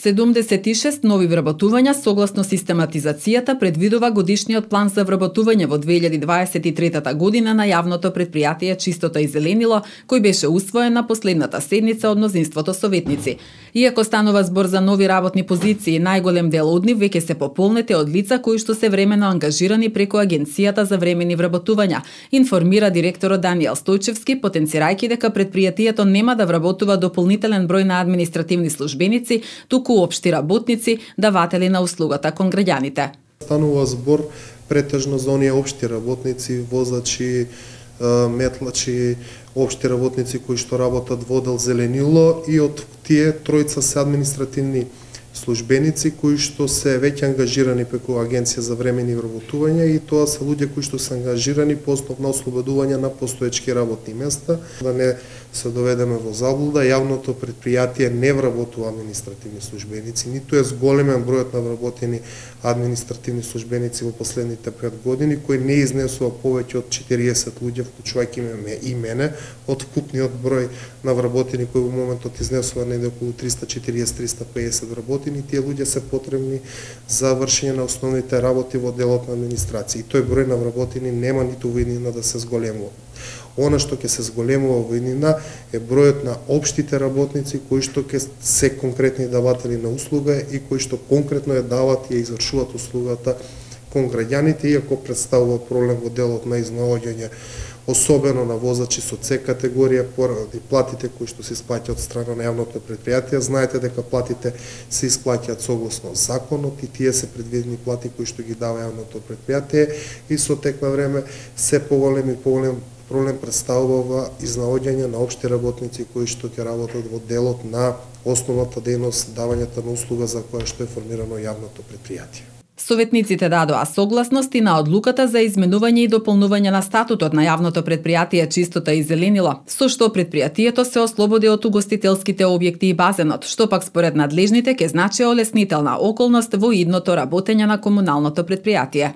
76 нови вработувања согласно систематизацијата предвидува годишниот план за вработување во 2023 година на јавното предпријатие Чистота и зеленило, кој беше усвоен на последната седница од мнозинството советници. Иако станува збор за нови работни позиции, најголем дел од нив веќе се пополнети од лица кои што се времено ангажирани преку Агенцијата за времени вработувања, информира директорот Даниел Стојчевски, потенцирајќи дека предпријатието нема да вработува дополнителен број на административни службеници, туку општи работници, даватели на услугата кон граѓаните. Станува збор претежно за оние општи работници, возачи, метлачи, општи работници кои што работат во одел зеленило и од тие тројца се административни службеници кои што се веќе ангажирани преку агенција за времени вработување и тоа се луѓе кои што се ангажирани по основ на ослободување на постоечки работни места, да не се доведеме во заблуда, јавното предпријатие не вработува административни службеници, ниту е зголемен бројот на вработени административни службеници во последните 5 години, кои не изнесува повеќе од 40 луѓе, вклучувајќи ме и мене, од вкупниот број на вработени кои во моментот изнесува неде околу 340-350 вработени, тие луѓе се потребни за вршење на основните работи во делот на администрација. И тој број на вработени нема ниту виднина да се зголемува. Она што ќе се зголемува во иднина е бројот на општите работници кои што ќе се конкретни даватели на услуга и кои што конкретно ја дават и ја извршуваат услугата кон граѓаните, иако представува проблем во делот на изнаоѓање особено на возачи со С категорија поради платите кои што се исплаќаат од страна на јавното предпријатие. Знаете дека платите се исплаќаат согласно законот и тие се предвидени плати кои што ги дава јавното предпријатие и со тек на време се поголем и поголем проблем представува изнаоѓање на општи работници кои што ќе работат во делот на основната дејност давањето на услуга за која што е формирано јавното предпријатие. Советниците дадоа согласности на одлуката за изменување и дополнување на статутот на јавното предпријатие Чистота и Зеленило, со што предпријатието се ослободи од угостителските објекти и базенот, што пак според надлежните ќе значи олеснителна околност во идното работење на комуналното предпријатие.